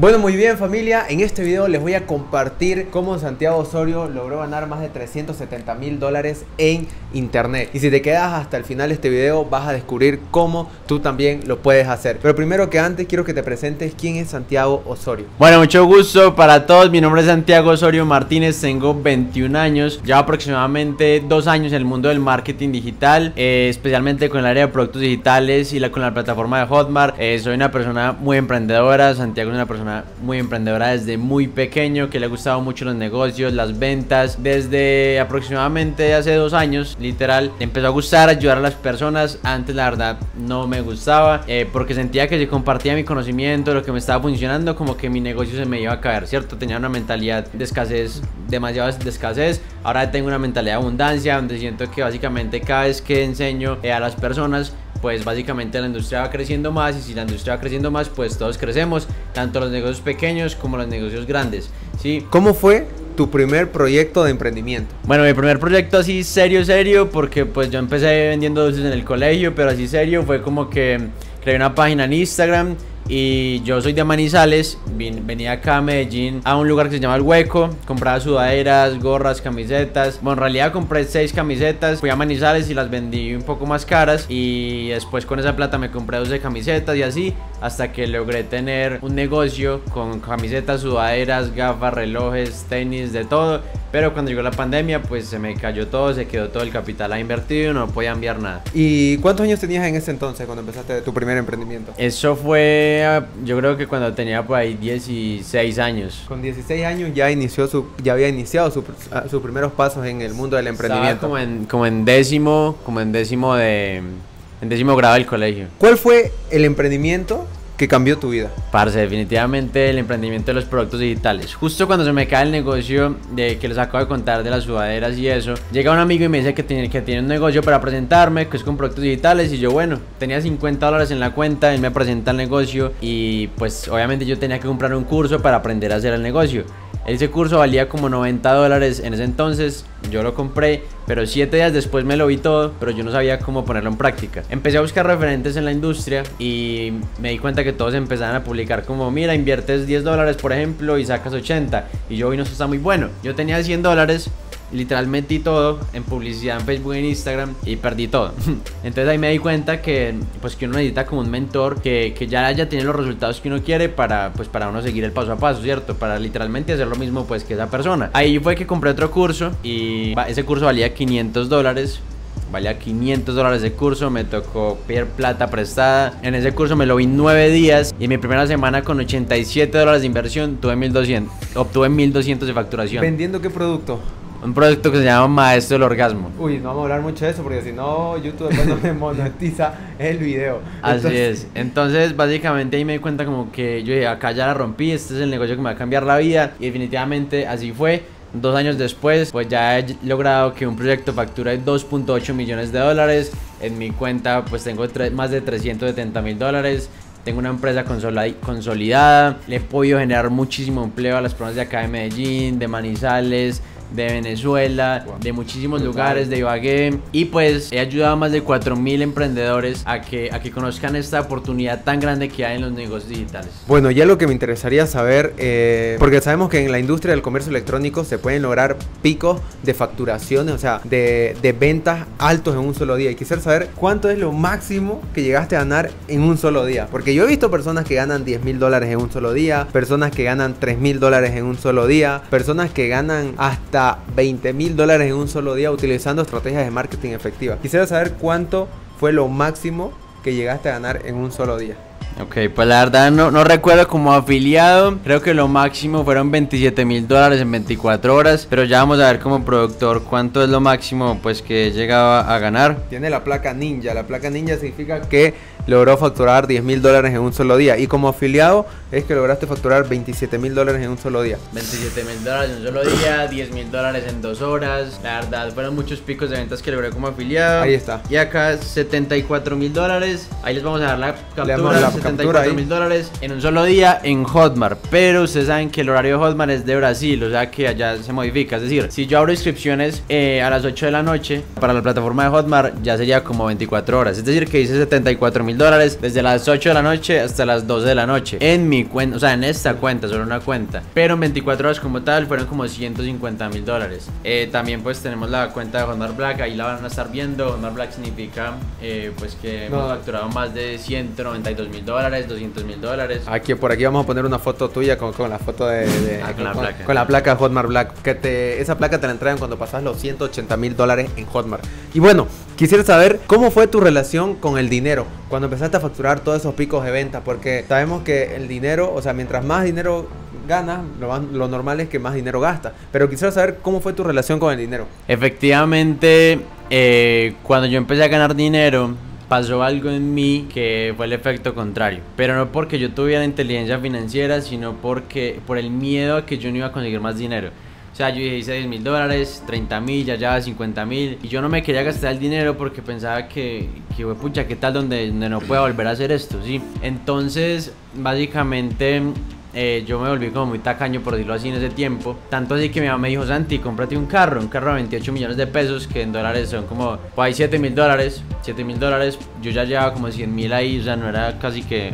Bueno, muy bien familia, en este video les voy a compartir cómo Santiago Osorio logró ganar más de 370 mil dólares en internet. Y si te quedas hasta el final de este video vas a descubrir cómo tú también lo puedes hacer. Pero primero que antes quiero que te presentes quién es Santiago Osorio. Bueno, mucho gusto para todos, mi nombre es Santiago Osorio Martínez, tengo 21 años, ya aproximadamente dos años en el mundo del marketing digital, eh, especialmente con el área de productos digitales y con la plataforma de Hotmart. Eh, soy una persona muy emprendedora, Santiago es una persona muy emprendedora desde muy pequeño, que le ha gustado mucho los negocios, las ventas. Desde aproximadamente hace dos años, literal, empezó a gustar ayudar a las personas. Antes la verdad no me gustaba eh, porque sentía que si compartía mi conocimiento, lo que me estaba funcionando, como que mi negocio se me iba a caer, ¿cierto? Tenía una mentalidad de escasez, demasiado de escasez. Ahora tengo una mentalidad de abundancia, donde siento que básicamente cada vez que enseño eh, a las personas, pues básicamente la industria va creciendo más y si la industria va creciendo más, pues todos crecemos, tanto los negocios pequeños como los negocios grandes. ¿sí? ¿Cómo fue tu primer proyecto de emprendimiento? Bueno, mi primer proyecto así serio, serio, porque pues yo empecé vendiendo dulces en el colegio, pero así serio fue como que creé una página en Instagram y yo soy de Manizales, venía acá a Medellín a un lugar que se llama El Hueco, compraba sudaderas, gorras, camisetas. Bueno, en realidad compré seis camisetas, fui a Manizales y las vendí un poco más caras y después con esa plata me compré 12 camisetas y así hasta que logré tener un negocio con camisetas, sudaderas, gafas, relojes, tenis, de todo. Pero cuando llegó la pandemia, pues se me cayó todo, se quedó todo el capital invertido, no podía enviar nada. ¿Y cuántos años tenías en ese entonces cuando empezaste tu primer emprendimiento? Eso fue yo creo que cuando tenía por ahí 16 años. Con 16 años ya inició su, ya había iniciado ah, sus primeros pasos en el mundo del emprendimiento. como en, como en décimo, como en décimo de, en décimo grado del colegio. ¿Cuál fue el emprendimiento que cambió tu vida? Parce, definitivamente el emprendimiento de los productos digitales. Justo cuando se me cae el negocio de que les acabo de contar de las sudaderas y eso, llega un amigo y me dice que tiene, que tiene un negocio para presentarme, que es con productos digitales. Y yo, bueno, tenía 50 dólares en la cuenta, él me presenta el negocio y pues obviamente yo tenía que comprar un curso para aprender a hacer el negocio. Ese curso valía como 90 dólares en ese entonces, yo lo compré, pero 7 días después me lo vi todo, pero yo no sabía cómo ponerlo en práctica. Empecé a buscar referentes en la industria y me di cuenta que todos empezaban a publicar como, mira, inviertes 10 dólares por ejemplo y sacas 80. Y yo, vi, no, está muy bueno. Yo tenía 100 dólares literalmente todo en publicidad en Facebook e Instagram y perdí todo. Entonces ahí me di cuenta que pues que uno necesita como un mentor que, que ya haya tenido los resultados que uno quiere para pues para uno seguir el paso a paso, ¿cierto? Para literalmente hacer lo mismo pues que esa persona. Ahí fue que compré otro curso y ese curso valía 500 dólares valía 500 dólares de curso, me tocó pedir plata prestada. En ese curso me lo vi 9 días y en mi primera semana con 87 dólares de inversión tuve 1200, obtuve 1200 de facturación. ¿Vendiendo qué producto? Un proyecto que se llama Maestro del Orgasmo. Uy, no vamos a hablar mucho de eso porque si no, YouTube después no me monetiza el video. Así es. Entonces, básicamente ahí me di cuenta como que yo dije, acá ya la rompí, este es el negocio que me va a cambiar la vida. Y definitivamente así fue. Dos años después, pues ya he logrado que un proyecto facture 2.8 millones de dólares. En mi cuenta, pues tengo más de 370 mil dólares. Tengo una empresa consolidada. Le he podido generar muchísimo empleo a las personas de acá de Medellín, de Manizales, de Venezuela, de muchísimos lugares, de Ibagué. Y pues he ayudado a más de 4.000 emprendedores a que, a que conozcan esta oportunidad tan grande que hay en los negocios digitales. Bueno, ya lo que me interesaría saber, eh, porque sabemos que en la industria del comercio electrónico se pueden lograr picos de facturaciones, o sea, de, de ventas altos en un solo día. Y quisiera saber cuánto es lo máximo que llegaste a ganar en un solo día. Porque yo he visto personas que ganan 10 mil dólares en un solo día, personas que ganan 3 mil dólares en un solo día, personas que ganan hasta 20 mil dólares en un solo día utilizando estrategias de marketing efectivas. Quisiera saber cuánto fue lo máximo que llegaste a ganar en un solo día. Ok, pues la verdad no, no recuerdo como afiliado. Creo que lo máximo fueron 27 mil dólares en 24 horas. Pero ya vamos a ver como productor cuánto es lo máximo pues que llegaba a ganar. Tiene la placa ninja. La placa ninja significa que logró facturar 10 mil dólares en un solo día. Y como afiliado es que lograste facturar 27 mil dólares en un solo día. 27 mil dólares en un solo día, 10 mil dólares en dos horas. La verdad, fueron muchos picos de ventas que logré como afiliado. Ahí está. Y acá 74 mil dólares. Ahí les vamos a dar la captura. Captura 74 ahí. mil dólares en un solo día en Hotmart. Pero ustedes saben que el horario de Hotmart es de Brasil, o sea que allá se modifica. Es decir, si yo abro inscripciones eh, a las 8 de la noche para la plataforma de Hotmart, ya sería como 24 horas. Es decir, que hice 74 mil dólares desde las 8 de la noche hasta las 12 de la noche. En mi cuenta, o sea, en esta cuenta, solo una cuenta. Pero en 24 horas como tal fueron como 150 mil dólares. Eh, también pues tenemos la cuenta de Hotmart Black, ahí la van a estar viendo. Hotmart Black significa eh, pues que hemos facturado más de 192 mil dólares, 200 mil dólares. Aquí por aquí vamos a poner una foto tuya con, con la foto de, de- Ah, con la placa. con la placa Hotmart Black. Que te, esa placa te la entregan cuando pasas los 180 mil dólares en Hotmart. Y bueno, quisiera saber cómo fue tu relación con el dinero cuando empezaste a facturar todos esos picos de venta. Porque sabemos que el dinero, o sea, mientras más dinero ganas, lo normal es que más dinero gastas. Pero quisiera saber cómo fue tu relación con el dinero. Efectivamente, eh, cuando yo empecé a ganar dinero, pasó algo en mí que fue el efecto contrario. Pero no porque yo tuviera inteligencia financiera, sino porque por el miedo a que yo no iba a conseguir más dinero. O sea, yo dije, hice 10 mil dólares, 30 mil, ya ya 50 mil. Y yo no me quería gastar el dinero porque pensaba que, que "Hue pucha, ¿qué tal donde, donde no pueda volver a hacer esto? ¿sí? Entonces, básicamente, eh, yo me volví como muy tacaño, por decirlo así, en ese tiempo. Tanto así que mi mamá me dijo, Santi, cómprate un carro, un carro de 28 millones de pesos, que en dólares son como, pues hay 7 mil dólares, 7 mil dólares. Yo ya llevaba como 100 mil ahí, o sea, no era casi que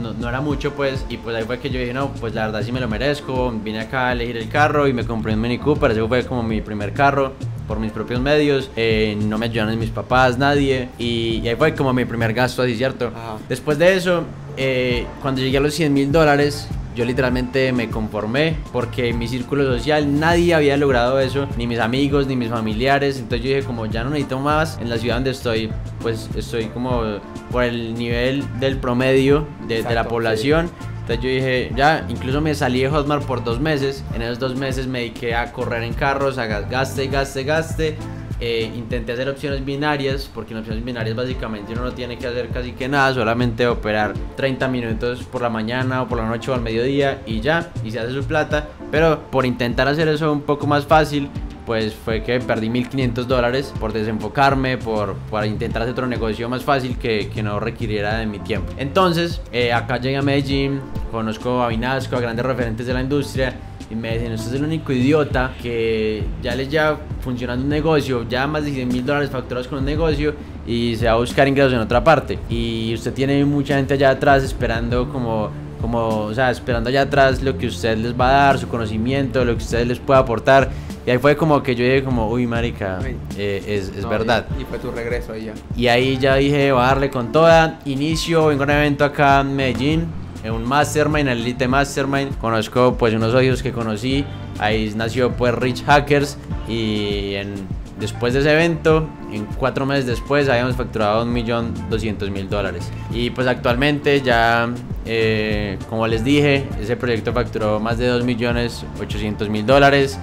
no, no era mucho pues y pues ahí fue que yo dije no pues la verdad sí me lo merezco vine acá a elegir el carro y me compré un Mini Cooper ese fue como mi primer carro por mis propios medios eh, no me ayudaron mis papás nadie y, y ahí fue como mi primer gasto así cierto Ajá. después de eso eh, cuando llegué a los 100 mil dólares yo literalmente me conformé porque en mi círculo social nadie había logrado eso, ni mis amigos, ni mis familiares. Entonces yo dije como ya no necesito más. En la ciudad donde estoy, pues estoy como por el nivel del promedio de, de la Exacto, población. Entonces yo dije, ya, incluso me salí de Hotmart por dos meses. En esos dos meses me dediqué a correr en carros, a gas- gaste, gaste, gaste. Eh, intenté hacer opciones binarias, porque en opciones binarias básicamente uno no tiene que hacer casi que nada, solamente operar 30 minutos por la mañana o por la noche o al mediodía y ya, y se hace su plata. Pero por intentar hacer eso un poco más fácil, pues fue que perdí 1500 dólares por desenfocarme, por, por intentar hacer otro negocio más fácil que, que no requiriera de mi tiempo. Entonces, eh, acá llegué a Medellín, conozco a Vinasco, a grandes referentes de la industria. Y me dicen, usted es el único idiota que ya les ya funcionando un negocio, ya más de 100 mil dólares facturados con un negocio y se va a buscar ingresos en otra parte. Y usted tiene mucha gente allá atrás esperando como, como, o sea, esperando allá atrás lo que usted les va a dar, su conocimiento, lo que usted les puede aportar. Y ahí fue como que yo dije como, uy, marica, eh, es, es No, verdad. Y, y fue tu regreso ahí ya. Y ahí ya dije, voy a darle con toda. Inicio, vengo a un evento acá en Medellín, en un Mastermind, en el Elite Mastermind. Conozco pues unos socios que conocí. Ahí nació pues Rich Hackers. Y en, después de ese evento, en cuatro meses después, habíamos facturado 1.200.000 dólares. Y pues actualmente ya, eh, como les dije, ese proyecto facturó más de 2.800.000 dólares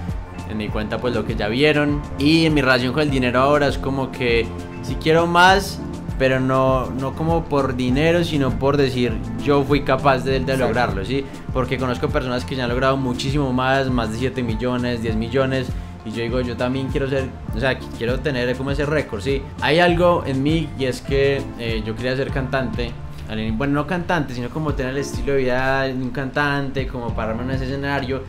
en mi cuenta pues lo que ya vieron. Y en mi relación con el dinero ahora es como que si quiero más pero no, no como por dinero sino por decir yo fui capaz de, de lograrlo ¿sí? porque conozco personas que ya han logrado muchísimo más más de 7 millones 10 millones. Y yo digo yo también quiero ser o sea qu- quiero tener como ese récord sí hay algo en mí y es que eh, yo quería ser cantante. Bueno no cantante sino como tener el estilo de vida de un cantante como pararme en ese escenario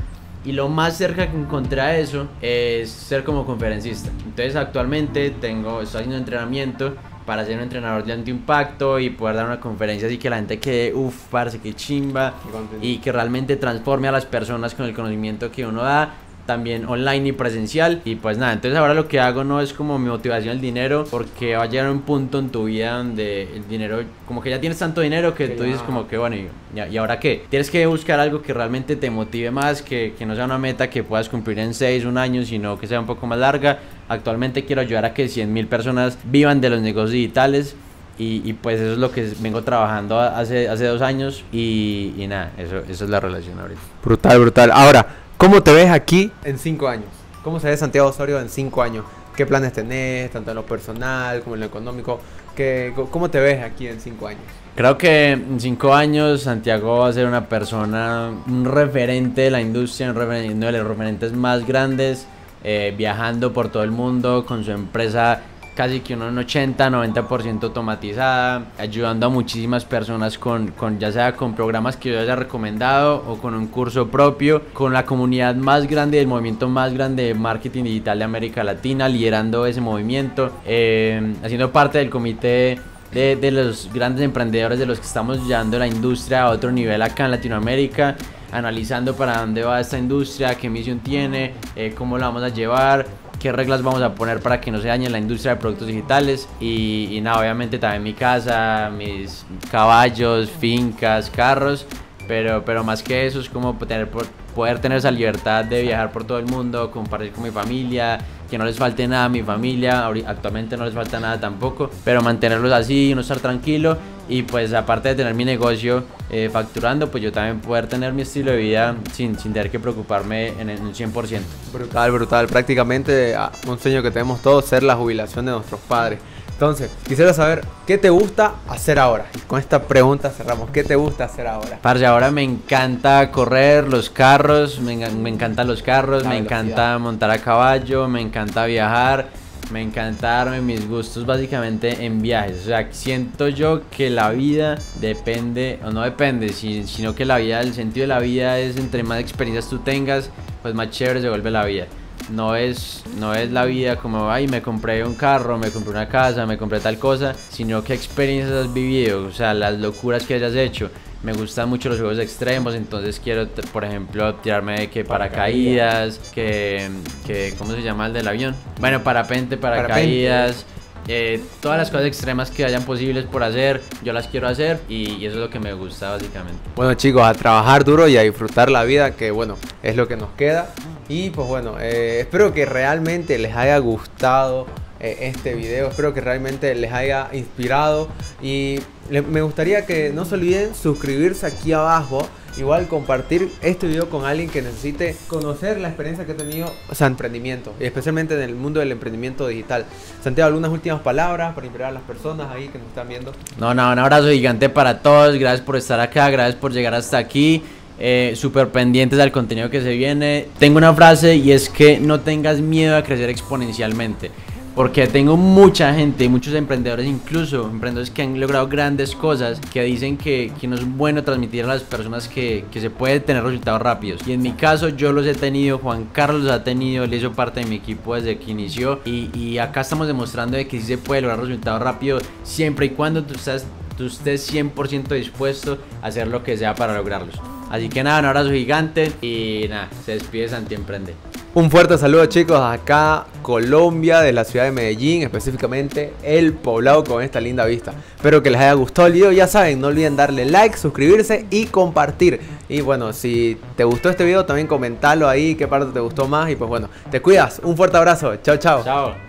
y lo más cerca que encontré a eso es ser como conferencista. Entonces actualmente tengo, estoy haciendo entrenamiento para ser un entrenador de alto impacto y poder dar una conferencia así que la gente quede, uff, parce, que chimba. Y que realmente transforme a las personas con el conocimiento que uno da también online y presencial y pues nada, entonces ahora lo que hago no es como mi motivación el dinero porque va a llegar un punto en tu vida donde el dinero, como que ya tienes tanto dinero que Que tú ya- dices como que bueno, ¿y, ya- ¿y ahora qué? Tienes que buscar algo que realmente te motive más, que, que no sea una meta que puedas cumplir en 6, un año, sino que sea un poco más larga. Actualmente quiero ayudar a que 100 mil personas vivan de los negocios digitales. Y, y pues eso es lo que vengo trabajando hace, hace dos años y, y nada, eso, eso es la relación ahorita. Brutal, brutal. Ahora, ¿cómo te ves aquí en cinco años? ¿Cómo se ve Santiago Osorio en cinco años? ¿Qué planes tenés, tanto en lo personal como en lo económico? ¿Qué, ¿Cómo te ves aquí en cinco años? Creo que en cinco años Santiago va a ser una persona, un referente de la industria, un referente, uno de los referentes más grandes, eh, viajando por todo el mundo con su empresa casi que un 80-90% automatizada, ayudando a muchísimas personas con, con, ya sea con programas que yo haya recomendado o con un curso propio, con la comunidad más grande, del movimiento más grande de marketing digital de América Latina, liderando ese movimiento, eh, haciendo parte del comité de, de, los grandes emprendedores de los que estamos llevando la industria a otro nivel acá en Latinoamérica, analizando para dónde va esta industria, qué misión tiene, eh, cómo la vamos a llevar, qué reglas vamos a poner para que no se dañe la industria de productos digitales. Y, y nada, obviamente también mi casa, mis caballos, fincas, carros, pero, pero más que eso es como tener, poder tener esa libertad de viajar por todo el mundo, compartir con mi familia, que no les falte nada a mi familia, actualmente no les falta nada tampoco, pero mantenerlos así, no estar tranquilo y pues aparte de tener mi negocio eh, facturando, pues yo también poder tener mi estilo de vida sin, sin tener que preocuparme en el 100%. Brutal, brutal, prácticamente ah, un sueño que tenemos todos, ser la jubilación de nuestros padres. Entonces, quisiera saber qué te gusta hacer ahora. Y con esta pregunta cerramos. ¿Qué te gusta hacer ahora? Parce, ahora me encanta correr, los carros, me, me encantan los carros, me encanta montar a caballo, me encanta viajar, me encanta darme mis gustos básicamente en viajes. O sea, siento yo que la vida depende, o no depende, sino que la vida, el sentido de la vida es entre más experiencias tú tengas, pues más chévere se vuelve la vida no es, no es la vida como, ay, me compré un carro, me compré una casa, me compré tal cosa, sino qué experiencias has vivido, o sea, las locuras que hayas hecho. Me gustan mucho los juegos extremos, entonces quiero, por ejemplo, tirarme de que paracaídas, que, que, ¿cómo se llama el del avión? Bueno, parapente, paracaídas. Eh, todas las cosas extremas que hayan posibles por hacer, yo las quiero hacer y, y, eso es lo que me gusta básicamente. Bueno chicos, a trabajar duro y a disfrutar la vida, que bueno, es lo que nos queda. Y pues bueno, eh, espero que realmente les haya gustado eh, este video, espero que realmente les haya inspirado. Y me gustaría que no se olviden suscribirse aquí abajo, igual compartir este video con alguien que necesite conocer la experiencia que he tenido, o sea, emprendimiento, especialmente en el mundo del emprendimiento digital. Santiago, algunas últimas palabras para inspirar a las personas ahí que nos están viendo. No, no, un abrazo gigante para todos, gracias por estar acá, gracias por llegar hasta aquí eh, súper pendientes al contenido que se viene. Tengo una frase y es que no tengas miedo a crecer exponencialmente. Porque tengo mucha gente, muchos emprendedores, incluso emprendedores que han logrado grandes cosas, que dicen que, que no es bueno transmitir a las personas que, que, se puede tener resultados rápidos. Y en mi caso yo los he tenido, Juan Carlos los ha tenido, él hizo parte de mi equipo desde que inició. Y, y acá estamos demostrando de que sí se puede lograr resultados rápidos siempre y cuando tú, estás, tú estés 100% dispuesto a hacer lo que sea para lograrlos. Así que nada, un abrazo gigante y nada, se despide Santi Emprende. Un fuerte saludo chicos acá Colombia, de la ciudad de Medellín, específicamente el poblado con esta linda vista. Espero que les haya gustado el video, ya saben, no olviden darle like, suscribirse y compartir. Y bueno, si te gustó este video también comentalo ahí, qué parte te gustó más y pues bueno, te cuidas, un fuerte abrazo, chao chao. Chao.